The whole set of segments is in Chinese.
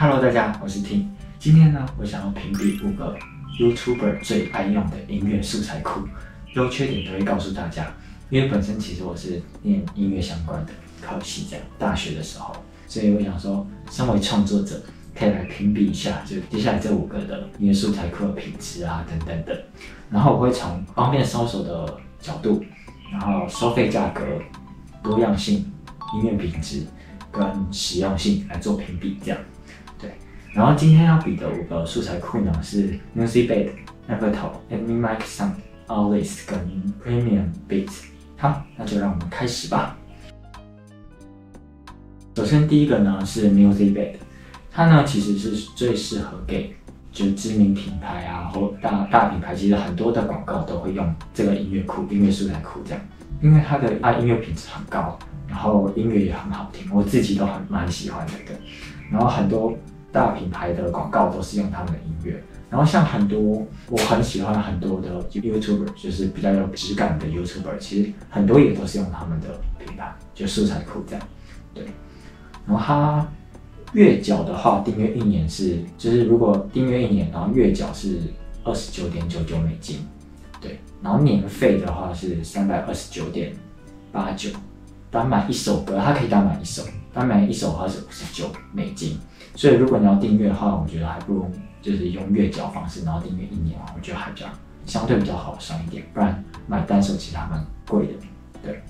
Hello，大家，我是 Tim。今天呢，我想要评比五个 YouTuber 最爱用的音乐素材库，优缺点都会告诉大家。因为本身其实我是念音乐相关的科系，这样大学的时候，所以我想说，身为创作者，可以来评比一下，就接下来这五个的音乐素材库的品质啊，等等等。然后我会从方便搜索的角度，然后收费价格、多样性、音乐品质跟实用性来做评比，这样。然后今天要比的五个素材库呢是 Musicbed、Avatar、Amy Mike Sound、Always 跟 Premium Beat。好，那就让我们开始吧。首先第一个呢是 Musicbed，它呢其实是最适合给就是知名品牌啊或大大品牌，其实很多的广告都会用这个音乐库、音乐素材库这样，因为它的它音乐品质很高，然后音乐也很好听，我自己都很蛮喜欢的。对，然后很多大品牌的广告都是用他们的音乐。然后像很多我很喜欢很多的 YouTuber，就是比较有质感的 YouTuber，其实很多也都是用他们的品牌，就素材库这样。对，然后它月缴的话，订阅一年是，就是如果订阅一年，然后月缴是二十九点九九美金，对，然后年费的话是三百二十九点八九，单买一首歌，它可以单买一首，单买一首的话是五十九美金，所以如果你要订阅的话，我觉得还不如。就是用月缴方式，然后订阅一年我觉得还比较相对比较好上一点，不然买单手其实还蛮贵的，对，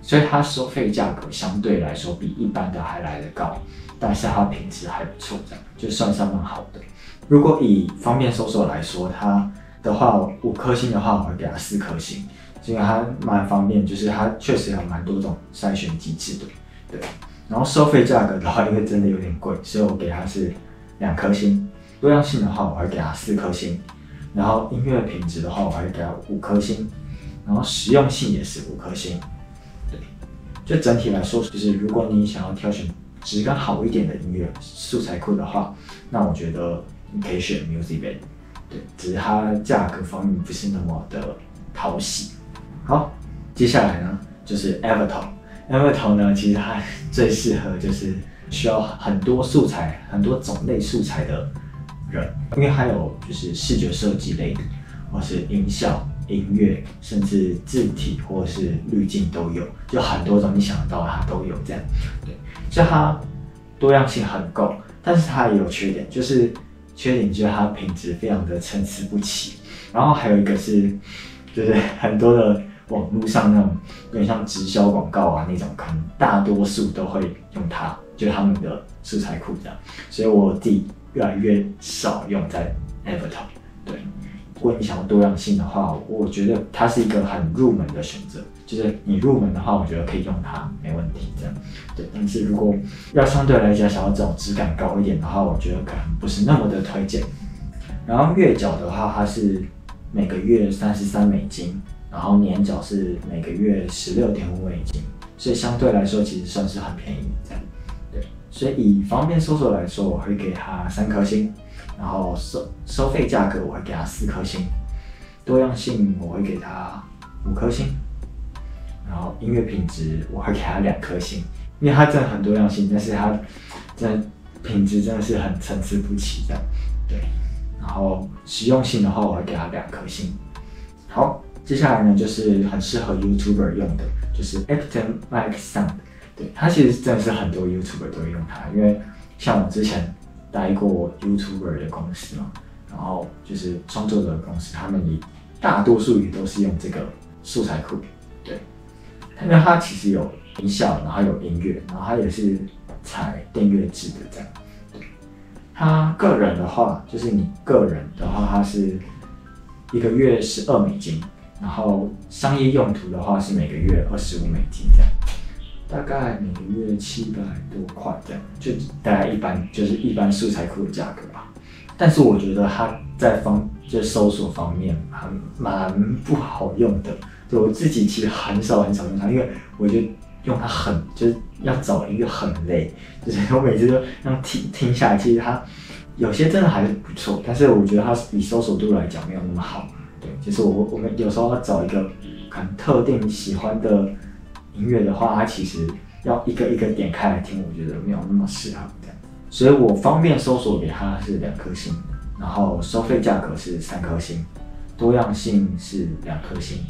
所以它收费价格相对来说比一般的还来得高，但是它品质还不错，这样就算上蛮好的。如果以方便搜索来说，它的话五颗星的话，我会给它四颗星，因为它蛮方便，就是它确实有蛮多种筛选机制的，对。然后收费价格的话，因为真的有点贵，所以我给它是两颗星。多样性的话，我会给它四颗星，然后音乐品质的话，我会给它五颗星，然后实用性也是五颗星。对，就整体来说，就是如果你想要挑选质感好一点的音乐素材库的话，那我觉得你可以选 Musicbed。对，只是它价格方面不是那么的讨喜。好，接下来呢就是 Avatar。Avatar 呢，其实它最适合就是需要很多素材、很多种类素材的。人，因为还有就是视觉设计类的，或是音效、音乐，甚至字体或是滤镜都有，就很多种你想得到它都有这样。对，所以它多样性很够，但是它也有缺点，就是缺点就是它品质非常的参差不齐。然后还有一个是，就是很多的网络上那种有点像直销广告啊那种，可能大多数都会用它，就他们的素材库这样。所以我自己。越来越少用在 Avatar，对。如果你想要多样性的话，我觉得它是一个很入门的选择。就是你入门的话，我觉得可以用它，没问题。这样，对。但是如果要相对来讲想要这种质感高一点的话，我觉得可能不是那么的推荐。然后月缴的话，它是每个月三十三美金，然后年缴是每个月十六点五美金，所以相对来说其实算是很便宜。这样。对所以以方便搜索来说，我会给它三颗星，然后收收费价格我会给它四颗星，多样性我会给它五颗星，然后音乐品质我会给它两颗星，因为它真的很多样性，但是它真的品质真的是很参差不齐的，对。然后实用性的话，我会给它两颗星。好，接下来呢就是很适合 YouTuber 用的，就是 Apton Mic Sound。对它其实真的是很多 YouTuber 都会用它，因为像我之前待过 YouTuber 的公司嘛，然后就是创作者公司，他们也大多数也都是用这个素材库。对，因为它其实有音效，然后有音乐，然后它也是采订阅制的这样。对，它个人的话，就是你个人的话，它是一个月十二美金，然后商业用途的话是每个月二十五美金这样。大概每个月七百多块这样，就大概一般就是一般素材库的价格吧。但是我觉得它在方就搜索方面很蛮不好用的。就我自己其实很少很少用它，因为我觉得用它很就是要找一个很累，就是我每次都让听听下来，其实它有些真的还是不错，但是我觉得它比搜索度来讲没有那么好。对，就是我我们有时候要找一个很特定喜欢的。音乐的话，它其实要一个一个点开来听，我觉得没有那么适合这样。所以我方便搜索给他是两颗星，然后收费价格是三颗星，多样性是两颗星，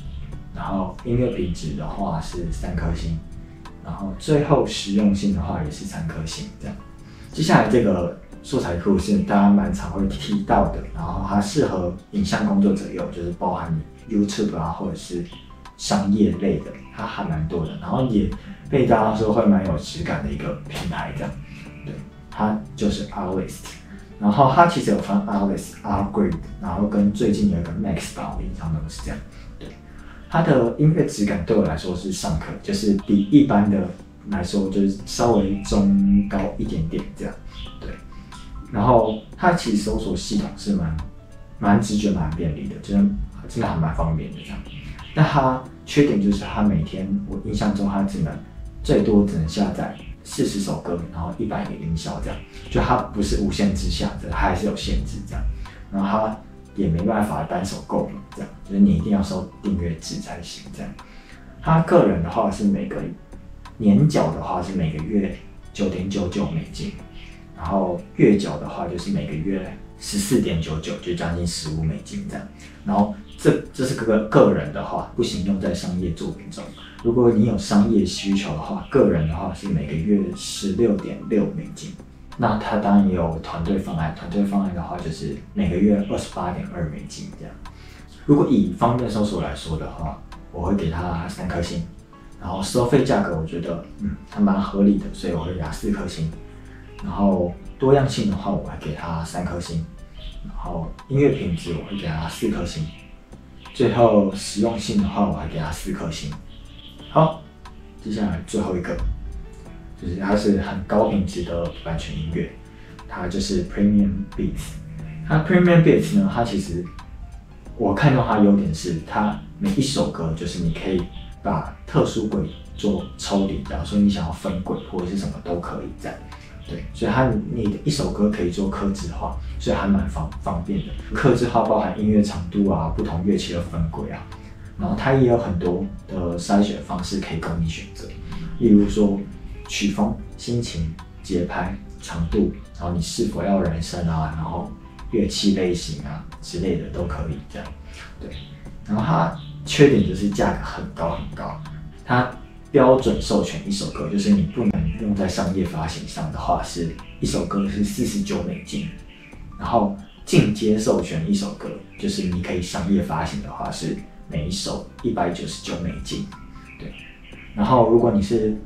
然后音乐品质的话是三颗星，然后最后实用性的话也是三颗星这样。接下来这个素材库是大家蛮常会提到的，然后它适合影像工作者用，就是包含 YouTube 啊或者是商业类的，它还蛮多的，然后也被大家说会蛮有质感的一个平台这样。对，它就是 Artlist，然后它其实有分 Artlist、Upgrade，然后跟最近有一个 Max 版，我印象中是这样。对，它的音乐质感对我来说是尚可，就是比一般的。来说就是稍微中高一点点这样，对。然后它其实搜索系统是蛮蛮直觉、蛮便利的，就是真的还蛮方便的这样。但它缺点就是它每天我印象中它只能最多只能下载四十首歌，然后一百个音效这样，就它不是无限制下载，它还是有限制这样。然后它也没办法单手购买这样，就是你一定要收订阅制才行这样。它个人的话是每个。年缴的话是每个月九点九九美金，然后月缴的话就是每个月十四点九九，就将近十五美金这样。然后这这是个个人的话，不行用在商业作品中。如果你有商业需求的话，个人的话是每个月十六点六美金。那它当然有团队方案，团队方案的话就是每个月二十八点二美金这样。如果以方便搜索来说的话，我会给它三颗星。然后收费价格我觉得嗯还蛮合理的，所以我会给它四颗星。然后多样性的话，我会给它三颗星。然后音乐品质我会给它四颗星。最后实用性的话，我还给它四颗星。好，接下来最后一个，就是它是很高品质的版权音乐，它就是 Premium Beats。它 Premium Beats 呢，它其实我看到它优点是它每一首歌就是你可以。把特殊轨做抽离掉，所以你想要分轨或者是什么都可以这样，对，所以它你的一首歌可以做刻字化，所以还蛮方方便的。刻字化包含音乐长度啊，不同乐器的分轨啊，然后它也有很多的筛选方式可以供你选择，例如说曲风、心情、节拍、长度，然后你是否要人声啊，然后乐器类型啊之类的都可以这样，对，然后它。缺点就是价格很高很高，它标准授权一首歌，就是你不能用在商业发行上的话，是一首歌是四十九美金，然后进阶授权一首歌，就是你可以商业发行的话，是每一首一百九十九美金，对，然后如果你是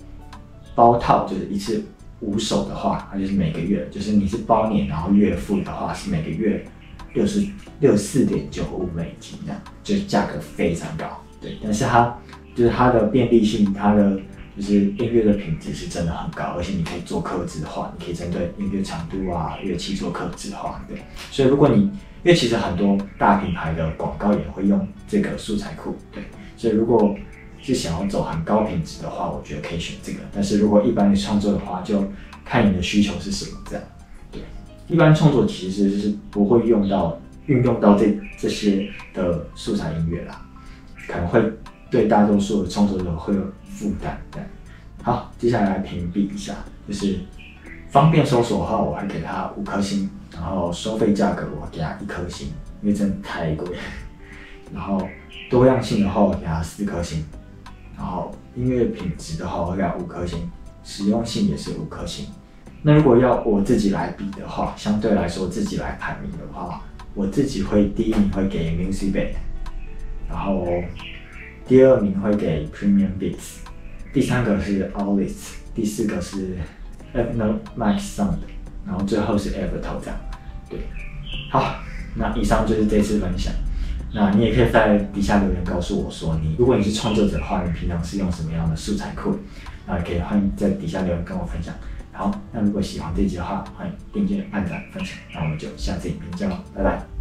包套，就是一次五首的话，它就是每个月，就是你是包年然后月付的话，是每个月。六十六四点九五美金这样，就是价格非常高，对。但是它就是它的便利性，它的就是音乐的品质是真的很高，而且你可以做刻字化，你可以针对音乐长度啊、乐器做刻字化，对。所以如果你因为其实很多大品牌的广告也会用这个素材库，对。所以如果是想要走很高品质的话，我觉得可以选这个。但是如果一般的创作的话，就看你的需求是什么这样。对一般创作其实是不会用到运用到这这些的素材音乐啦，可能会对大多数的创作者会有负担。对，好，接下来来屏蔽一下，就是方便搜索的话，我会给它五颗星，然后收费价格我给它一颗星，因为真的太贵。然后多样性的话，我给它四颗星，然后音乐品质的话，我给它五颗星，实用性也是五颗星。那如果要我自己来比的话，相对来说自己来排名的话，我自己会第一名会给 Music Bed，然后第二名会给 Premium Beats，第三个是 a l l i s 第四个是 e v n Max Sound，然后最后是 Everto 这样。对，好，那以上就是这次分享。那你也可以在底下留言告诉我说，你如果你是创作者的话，你平常是用什么样的素材库？那也可以欢迎在底下留言跟我分享。好，那如果喜欢这集的话，欢迎订阅、按赞、分享。那我们就下次影片见喽，拜拜。